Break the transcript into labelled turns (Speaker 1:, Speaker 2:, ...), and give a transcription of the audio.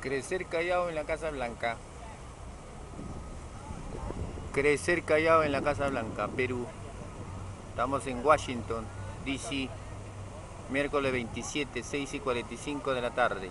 Speaker 1: Crecer callado en la Casa Blanca. Crecer callado en la Casa Blanca, Perú. Estamos en Washington, D.C. Miércoles 27, 6 y 45 de la tarde.